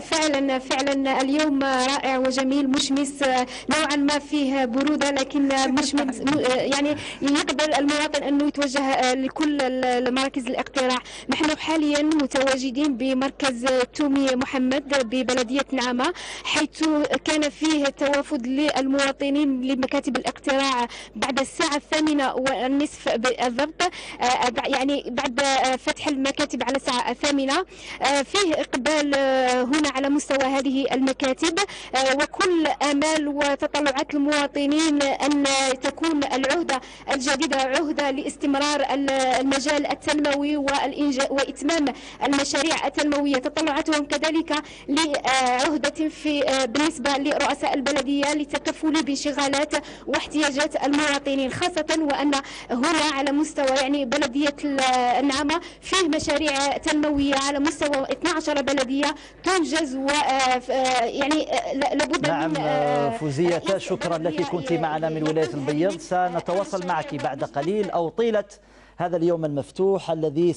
فعلا فعلا اليوم رائع وجميل مشمس نوعا ما فيه برودة لكن مشمس يعني يقبل المواطن أنه يتوجه لكل مراكز الاقتراع. نحن حاليا متواجدين بمركز تومي محمد ببلدية نعمة حيث كان فيه توافد للمواطنين لمكاتب الاقتراع بعد الساعة الثامنة والنصف بالضبط يعني بعد فتح المكاتب على الساعة الثامنة. فيه إقبال هنا مستوى هذه المكاتب. آه، وكل آمال وتطلعات المواطنين أن تكون العهدة الجديدة عهدة لاستمرار المجال التنموي وإتمام المشاريع التنموية. تطلعاتهم كذلك لعهدة في آه، بالنسبة لرؤساء البلدية للتكفل بانشغالات واحتياجات المواطنين خاصة وأن هنا على مستوى يعني بلدية النعمة فيه مشاريع تنموية على مستوى 12 بلدية تنجز يعني لابد نعم من فوزية شكرا لك كنت معنا من ولاية البيض. سنتواصل معك بعد قليل أو طيلة. هذا اليوم المفتوح الذي